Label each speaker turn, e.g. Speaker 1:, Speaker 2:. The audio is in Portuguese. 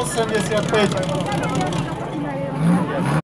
Speaker 1: Você me se.